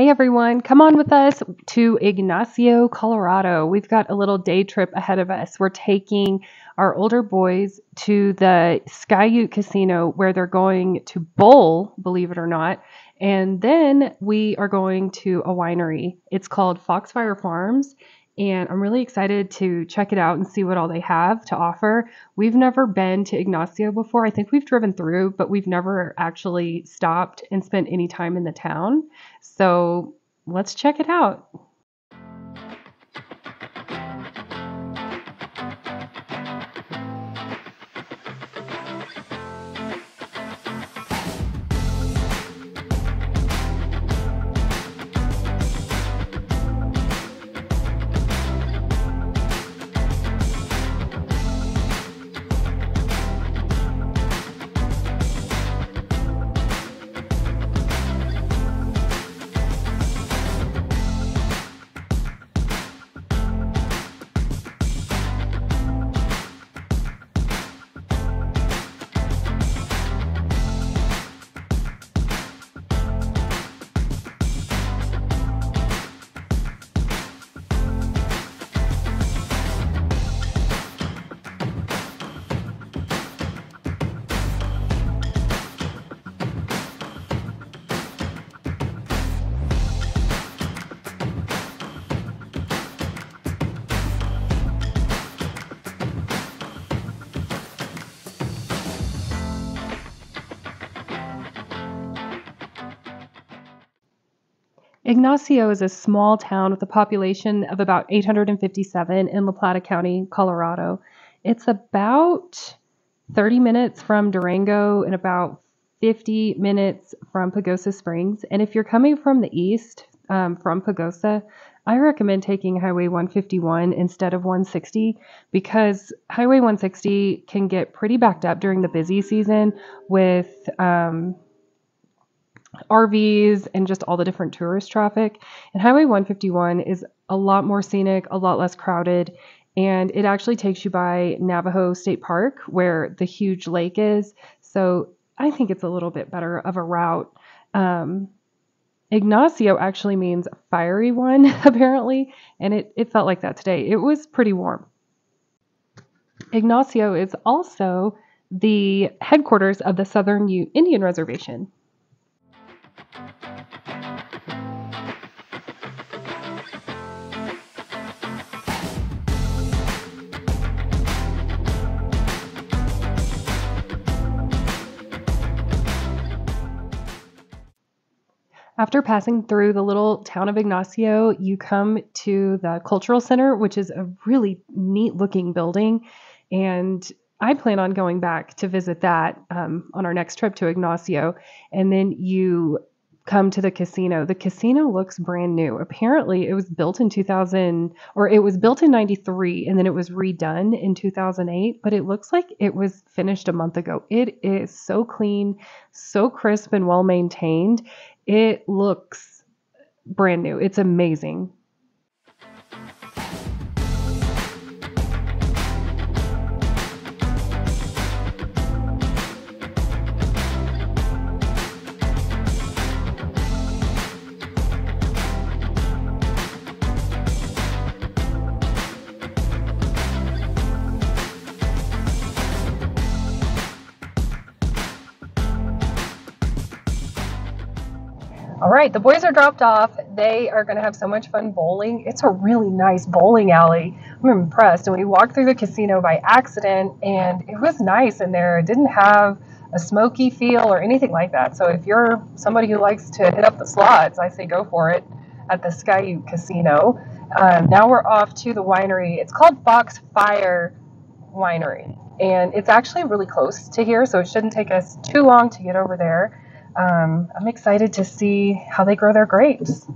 Hey everyone, come on with us to Ignacio, Colorado. We've got a little day trip ahead of us. We're taking our older boys to the Sky Ute Casino where they're going to bowl, believe it or not. And then we are going to a winery. It's called Fox Fire Farms and I'm really excited to check it out and see what all they have to offer. We've never been to Ignacio before. I think we've driven through, but we've never actually stopped and spent any time in the town. So let's check it out. Ignacio is a small town with a population of about 857 in La Plata County, Colorado. It's about 30 minutes from Durango and about 50 minutes from Pagosa Springs. And if you're coming from the east, um, from Pagosa, I recommend taking Highway 151 instead of 160 because Highway 160 can get pretty backed up during the busy season with um, RVs and just all the different tourist traffic. And Highway 151 is a lot more scenic, a lot less crowded, and it actually takes you by Navajo State Park where the huge lake is. So I think it's a little bit better of a route. Um, Ignacio actually means fiery one, apparently, and it, it felt like that today. It was pretty warm. Ignacio is also the headquarters of the Southern Ute Indian Reservation. After passing through the little town of Ignacio, you come to the Cultural Center, which is a really neat looking building. And I plan on going back to visit that um, on our next trip to Ignacio. And then you come to the casino. The casino looks brand new. Apparently, it was built in 2000 or it was built in 93 and then it was redone in 2008, but it looks like it was finished a month ago. It is so clean, so crisp and well maintained. It looks brand new. It's amazing. All right, the boys are dropped off. They are going to have so much fun bowling. It's a really nice bowling alley. I'm impressed. And we walked through the casino by accident, and it was nice in there. It didn't have a smoky feel or anything like that. So if you're somebody who likes to hit up the slots, I say go for it at the Sky Ute Casino. Um, now we're off to the winery. It's called Fox Fire Winery, and it's actually really close to here, so it shouldn't take us too long to get over there um, I'm excited to see how they grow their grapes.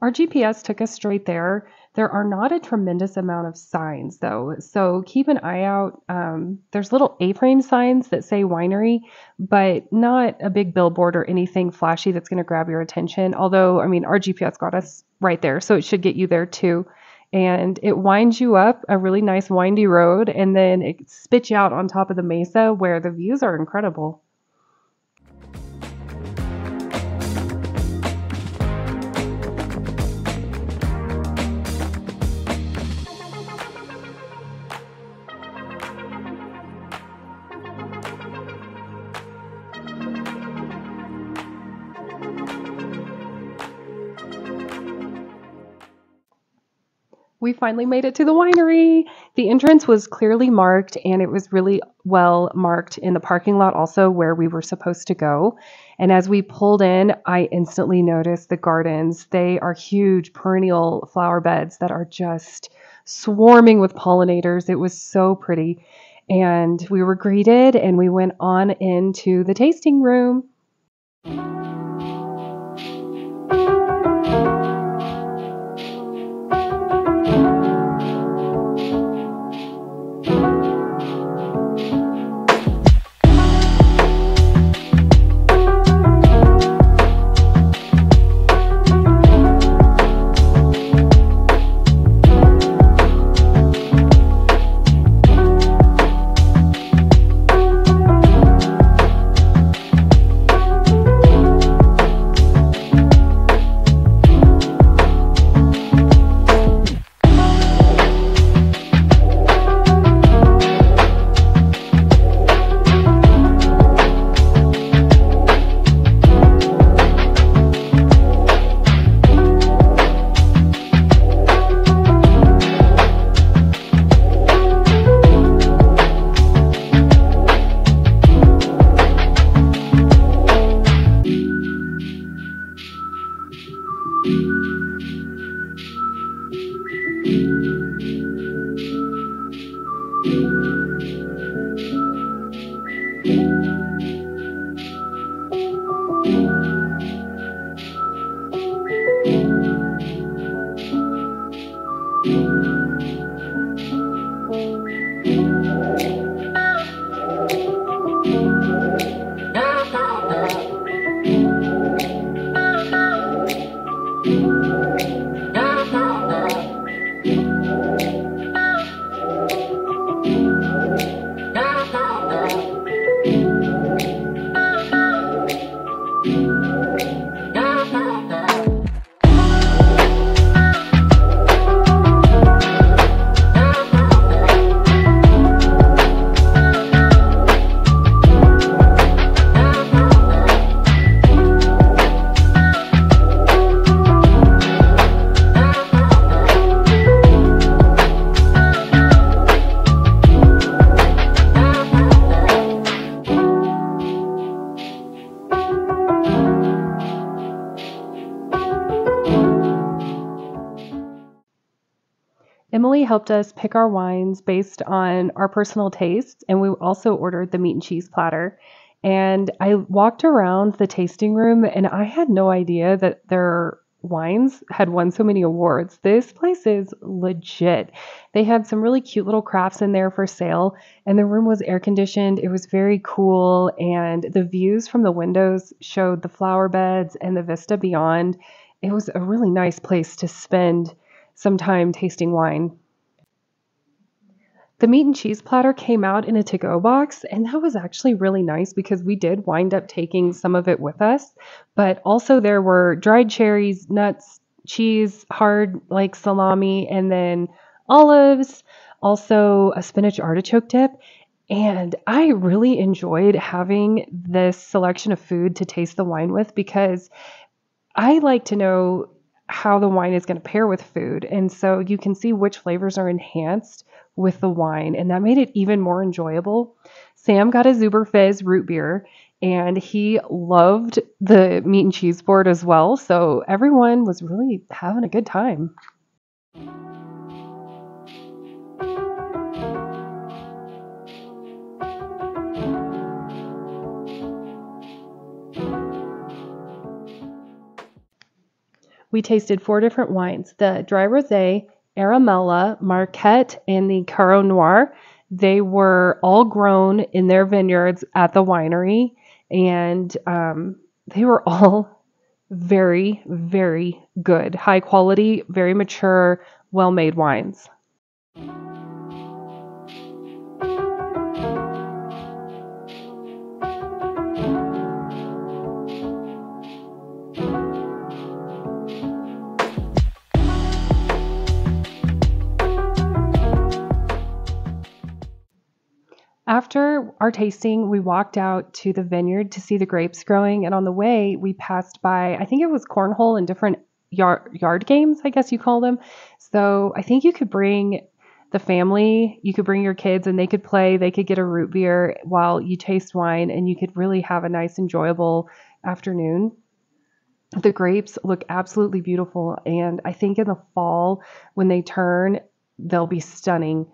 Our GPS took us straight there. There are not a tremendous amount of signs though, so keep an eye out. Um, there's little A-frame signs that say winery, but not a big billboard or anything flashy that's going to grab your attention. Although, I mean, our GPS got us right there, so it should get you there too. And it winds you up a really nice windy road, and then it spits you out on top of the mesa where the views are incredible. We finally made it to the winery. The entrance was clearly marked and it was really well marked in the parking lot also where we were supposed to go. And as we pulled in, I instantly noticed the gardens. They are huge perennial flower beds that are just swarming with pollinators. It was so pretty. And we were greeted and we went on into the tasting room. Helped us pick our wines based on our personal tastes, and we also ordered the meat and cheese platter. And I walked around the tasting room, and I had no idea that their wines had won so many awards. This place is legit. They had some really cute little crafts in there for sale, and the room was air conditioned. It was very cool, and the views from the windows showed the flower beds and the vista beyond. It was a really nice place to spend some time tasting wine. The meat and cheese platter came out in a to go box, and that was actually really nice because we did wind up taking some of it with us. But also, there were dried cherries, nuts, cheese, hard like salami, and then olives, also a spinach artichoke dip. And I really enjoyed having this selection of food to taste the wine with because I like to know how the wine is going to pair with food. And so you can see which flavors are enhanced with the wine. And that made it even more enjoyable. Sam got a Zuberfizz root beer and he loved the meat and cheese board as well. So everyone was really having a good time. we tasted four different wines the dry rosé, Aromella, Marquette, and the Corot Noir. They were all grown in their vineyards at the winery, and um, they were all very, very good, high quality, very mature, well made wines. After our tasting, we walked out to the vineyard to see the grapes growing. And on the way, we passed by, I think it was cornhole and different yard, yard games, I guess you call them. So I think you could bring the family, you could bring your kids and they could play, they could get a root beer while you taste wine, and you could really have a nice, enjoyable afternoon. The grapes look absolutely beautiful. And I think in the fall, when they turn, they'll be stunning.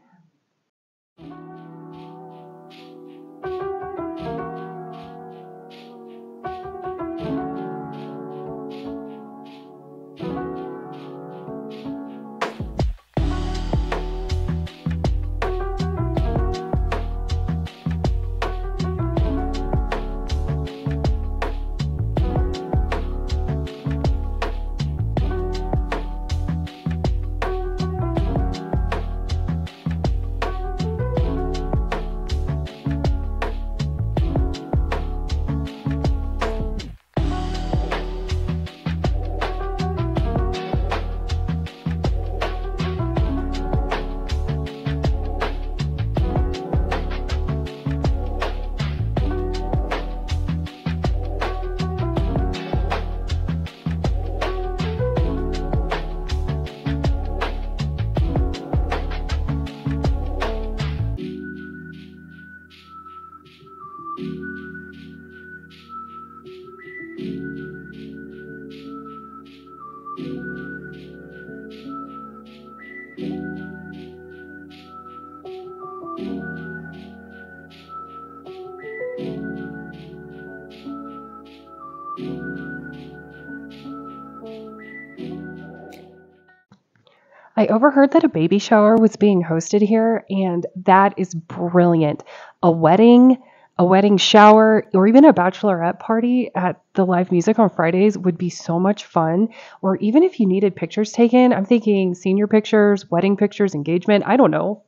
I overheard that a baby shower was being hosted here, and that is brilliant. A wedding, a wedding shower, or even a bachelorette party at the live music on Fridays would be so much fun. Or even if you needed pictures taken, I'm thinking senior pictures, wedding pictures, engagement, I don't know.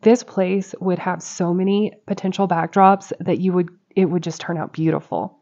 This place would have so many potential backdrops that you would it would just turn out beautiful.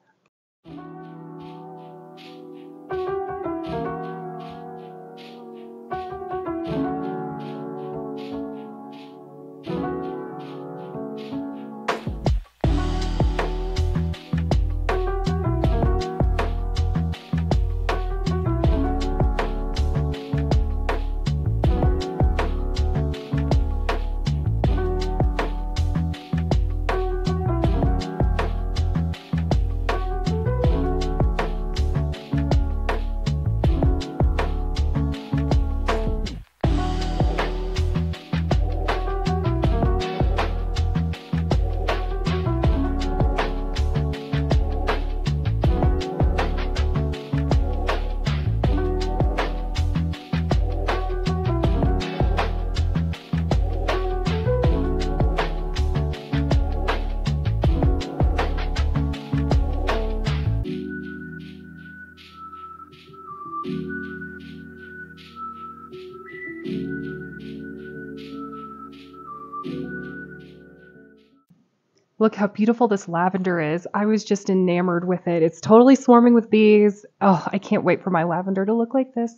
How beautiful this lavender is. I was just enamored with it. It's totally swarming with bees. Oh, I can't wait for my lavender to look like this.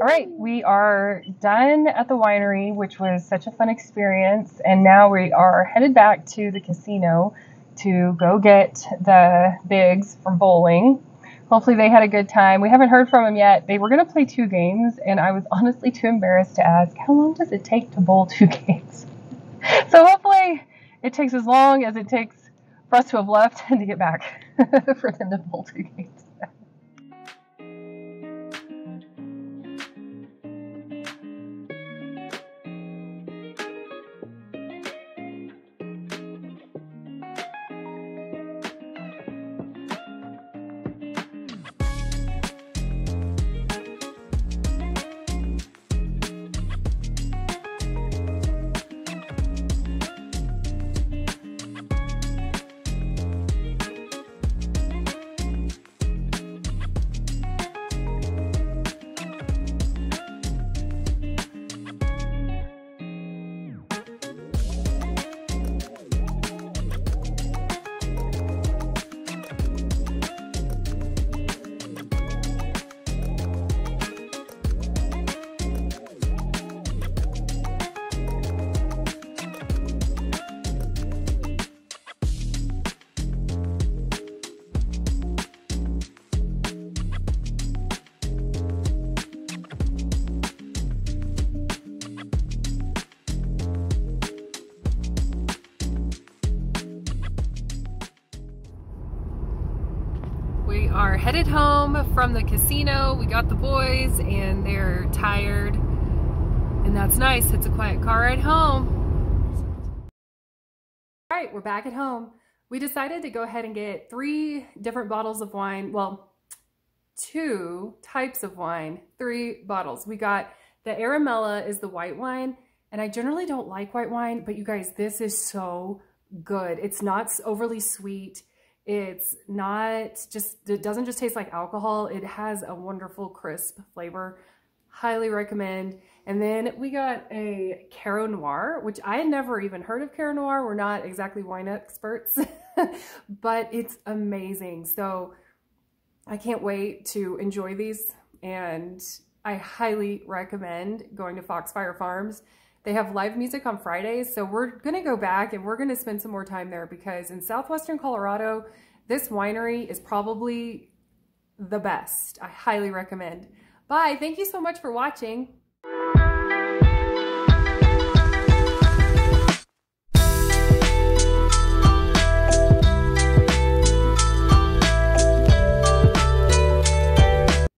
All right, we are done at the winery, which was such a fun experience. And now we are headed back to the casino to go get the bigs from bowling hopefully they had a good time. We haven't heard from them yet. They were going to play two games, and I was honestly too embarrassed to ask, how long does it take to bowl two games? so hopefully it takes as long as it takes for us to have left and to get back for them to bowl two games. Headed home from the casino. We got the boys and they're tired. And that's nice. It's a quiet car ride home. All right, we're back at home. We decided to go ahead and get three different bottles of wine. Well, two types of wine, three bottles. We got the Aromella is the white wine. And I generally don't like white wine, but you guys, this is so good. It's not overly sweet. It's not just, it doesn't just taste like alcohol. It has a wonderful crisp flavor. Highly recommend. And then we got a Corot Noir, which I had never even heard of Corot Noir. We're not exactly wine experts, but it's amazing. So I can't wait to enjoy these. And I highly recommend going to Fox Fire Farms. They have live music on Fridays, so we're to go back and we're to spend some more time there because in southwestern Colorado, this winery is probably the best. I highly recommend. Bye. Thank you so much for watching.